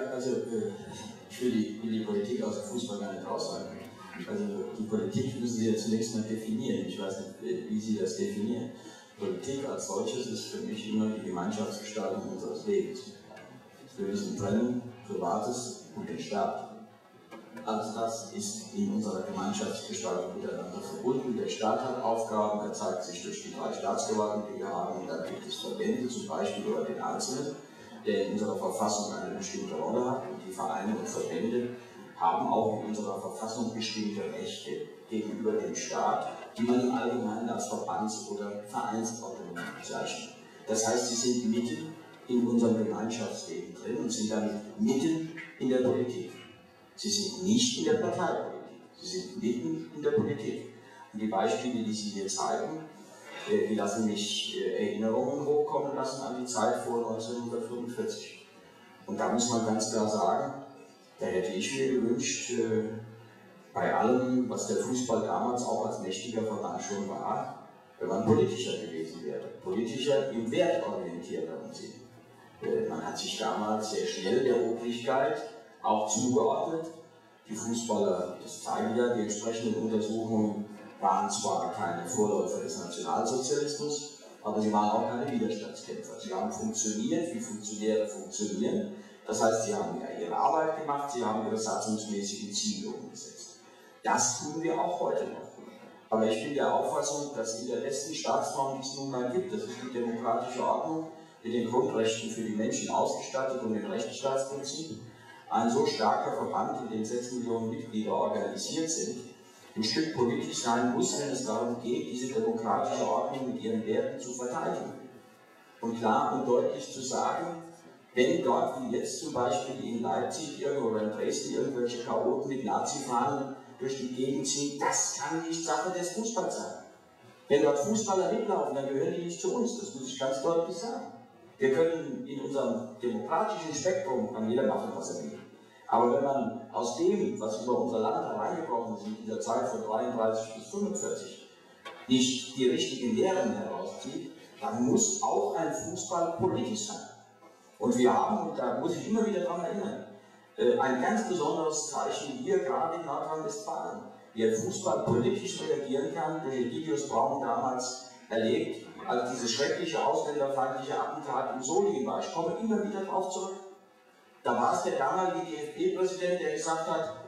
Ja, also äh, ich will die, will die Politik aus dem Fußball gar nicht raushalten. Also die Politik müssen Sie ja zunächst mal definieren. Ich weiß nicht, wie Sie das definieren. Politik als solches ist für mich immer die Gemeinschaftsgestaltung unseres Lebens. Wir müssen trennen Privates und den Staat. Alles das ist in unserer Gemeinschaftsgestaltung miteinander verbunden. Der Staat hat Aufgaben, er zeigt sich durch die drei Staatsgewalten, die wir haben. Da gibt es Verbände, zum Beispiel oder den Einzelnen, der in unserer Verfassung eine bestimmte Rolle hat. Und die Vereine und Verbände haben auch in unserer Verfassung bestimmte Rechte gegenüber dem Staat, die man im Allgemeinen als Verbands- oder Vereinsautonomie bezeichnet. Das heißt, sie sind mitten in unserem Gemeinschaftsleben drin und sind damit mitten in der Politik. Sie sind nicht in der Parteipolitik, sie sind mitten in der Politik. Und die Beispiele, die Sie hier zeigen, die lassen mich äh, Erinnerungen hochkommen lassen an die Zeit vor 1945. Und da muss man ganz klar sagen, da hätte ich mir gewünscht, äh, bei allem, was der Fußball damals auch als mächtiger Verband schon war, wenn man politischer gewesen wäre. Politischer im wertorientierteren Sinn. Man hat sich damals sehr schnell der Obrigkeit auch zugeordnet. Die Fußballer, das zeigen ja die entsprechenden Untersuchungen, waren zwar keine Vorläufer des Nationalsozialismus, aber sie waren auch keine Widerstandskämpfer. Sie haben funktioniert, wie Funktionäre funktionieren. Das heißt, sie haben ja ihre Arbeit gemacht, sie haben ihre satzungsmäßigen Ziele umgesetzt. Das tun wir auch heute noch. Aber ich bin der Auffassung, dass in der letzten Staatsform, die es nun mal gibt, das ist die demokratische Ordnung, mit den Grundrechten für die Menschen ausgestattet und dem Rechtsstaatsprinzip, ein so starker Verband, in dem 6 Millionen Mitglieder organisiert sind, ein Stück politisch sein muss, wenn es darum geht, diese demokratische Ordnung mit ihren Werten zu verteidigen. Und klar und deutlich zu sagen, wenn dort wie jetzt zum Beispiel in Leipzig oder in Dresden irgendwelche Chaoten mit Nazifahnen durch die Gegend ziehen, das kann nicht Sache des Fußballs sein. Wenn dort Fußballer mitlaufen, dann gehören die nicht zu uns, das muss ich ganz deutlich sagen. Wir können in unserem demokratischen Spektrum, kann jeder machen, was er will. Aber wenn man aus dem, was über unser Land hereingebrochen ist, in dieser Zeit von 33 bis 45, nicht die richtigen Lehren herauszieht, dann muss auch ein Fußball politisch sein. Und wir haben, und da muss ich immer wieder daran erinnern, äh, ein ganz besonderes Zeichen hier gerade in Nordrhein-Westfalen, wie ein Fußball politisch reagieren kann, durch Egidius Braun damals erlebt, als dieses schreckliche ausländerfeindliche Attentat in Solingen war. Ich komme immer wieder darauf zurück. Da war es der damalige DFB-Präsident, der gesagt hat,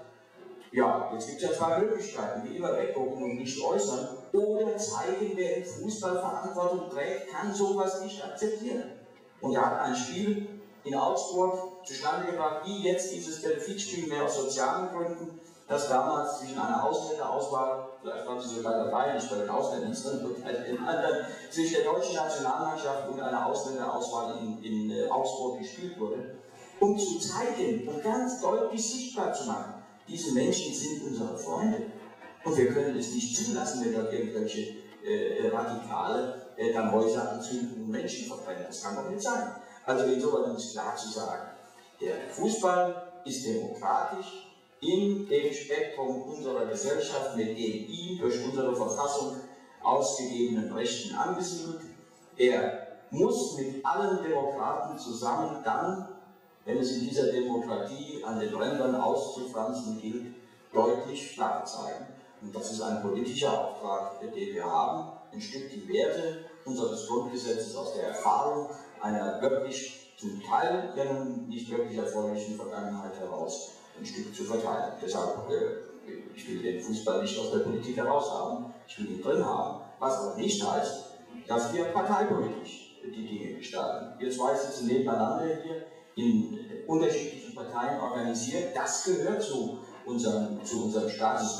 ja, jetzt gibt es ja zwei Möglichkeiten, wie immer weggucken und nicht äußern, oder zeigen, wer im Fußball Verantwortung trägt, kann sowas nicht akzeptieren. Und er hat ein Spiel in Augsburg zustande gebracht, wie jetzt dieses Benefitspiel mehr aus sozialen Gründen, das damals zwischen einer Ausländerauswahl, vielleicht waren sie sogar dabei, nicht bei den Ausländern, sondern bei den anderen, zwischen der deutschen Nationalmannschaft und einer Ausländerauswahl in, in äh, Augsburg gespielt wurde um zu zeigen und ganz deutlich sichtbar zu machen, diese Menschen sind unsere Freunde. Und wir können es nicht zulassen, wenn dort irgendwelche äh, Radikale äh, dann Häuser anzünden und Menschen verbrennen. Das kann doch nicht sein. Also insofern ist klar zu sagen, der Fußball ist demokratisch in dem Spektrum unserer Gesellschaft mit den ihm durch unsere Verfassung ausgegebenen Rechten angesiedelt. Er muss mit allen Demokraten zusammen dann wenn es in dieser Demokratie an den Rändern auszufransen gilt, deutlich klar zeigen. Und das ist ein politischer Auftrag, den wir haben, ein Stück die Werte unseres Grundgesetzes aus der Erfahrung einer wirklich zum Teil nun nicht wirklich erforderlichen Vergangenheit heraus ein Stück zu verteilen. Deshalb, äh, ich will den Fußball nicht aus der Politik heraus haben, ich will ihn drin haben, was aber nicht heißt, dass wir parteipolitisch die Dinge gestalten. Wir zwei sitzen nebeneinander hier, in unterschiedlichen Parteien organisiert. Das gehört zu unserem, zu unserem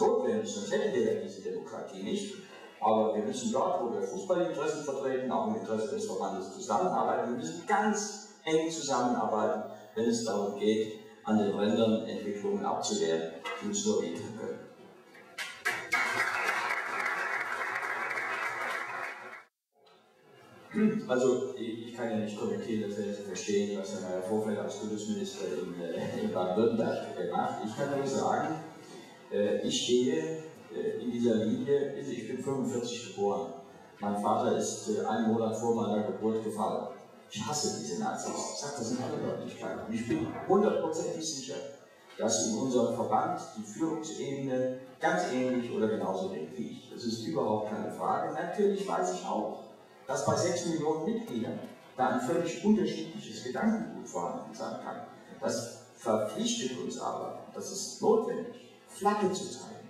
notwendig, sonst hätten wir ja diese Demokratie nicht. Aber wir müssen dort, wo wir Fußballinteressen vertreten, auch im Interesse des Verbandes zusammenarbeiten. Wir müssen ganz eng zusammenarbeiten, wenn es darum geht, an den Rändern Entwicklungen abzuwehren, die uns nur wehtun können. Also ich kann ja nicht kommentieren, dass wir verstehen, was Herr Meyer Vorfeld als Kultusminister in, äh, in Baden-Württemberg gemacht Ich kann nur sagen, äh, ich stehe äh, in dieser Linie, ich bin 45 geboren. Mein Vater ist einen Monat vor meiner Geburt gefallen. Ich hasse diese Nazis. Ich sage das in aller Deutlichkeit. Und ich bin hundertprozentig sicher, dass in unserem Verband die Führungsebene ganz ähnlich oder genauso denkt wie ich. Das ist überhaupt keine Frage. Natürlich weiß ich auch, dass bei 6 Millionen Mitgliedern da ein völlig unterschiedliches Gedankengut vorhanden sein kann. Das verpflichtet uns aber, das ist notwendig, Flagge zu zeigen.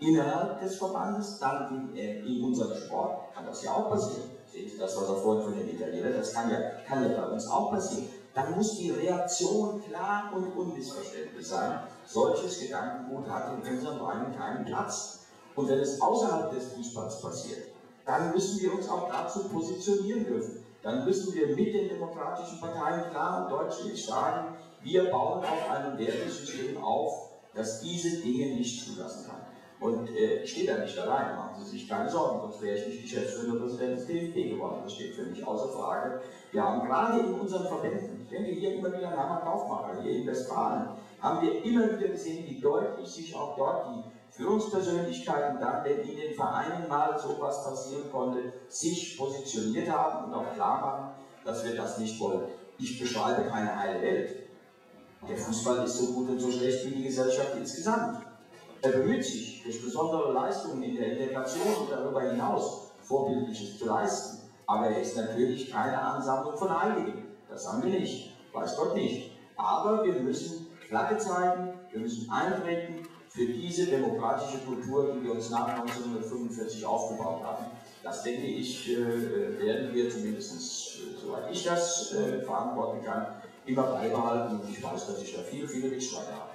Innerhalb des Verbandes, dann in, äh, in unserem Sport kann das ja auch passieren. Sehen Sie das, was er vorhin von den Italienern, das kann ja, kann ja bei uns auch passieren. Dann muss die Reaktion klar und unmissverständlich sein. Solches Gedankengut hat in unseren Beinen keinen Platz. Und wenn es außerhalb des Fußballs passiert, dann müssen wir uns auch dazu positionieren dürfen. Dann müssen wir mit den demokratischen Parteien klar und deutlich sagen, wir bauen auf einem Wertesystem auf, das diese Dinge nicht zulassen kann. Und äh, ich stehe da nicht allein, machen Sie sich keine Sorgen, sonst wäre ich nicht Geschäftsführer Präsident des DFB geworden. Das steht für mich außer Frage. Wir haben gerade in unseren Verbänden, ich denke hier immer wieder nach Kaufmacher, hier in Westfalen, haben wir immer wieder gesehen, wie deutlich sich auch dort die Führungspersönlichkeiten dann, wenn in den Vereinen mal sowas passieren konnte, sich positioniert haben und auch klar machen, dass wir das nicht wollen. Ich beschreibe keine heile Welt. Der Fußball ist so gut und so schlecht wie die Gesellschaft insgesamt. Er bemüht sich, durch besondere Leistungen in der Integration und darüber hinaus Vorbildliches zu leisten. Aber er ist natürlich keine Ansammlung von Heiligen. Das haben wir nicht. Weiß Gott nicht. Aber wir müssen Flagge zeigen, wir müssen eintreten für diese demokratische Kultur, die wir uns nach 1945 aufgebaut haben. Das denke ich, äh, werden wir zumindest, äh, soweit ich das äh, verantworten kann, immer beibehalten und ich weiß, dass ich da viele, viele Mitstreiter habe.